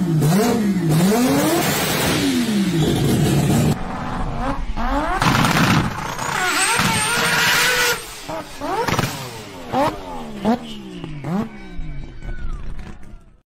Oh.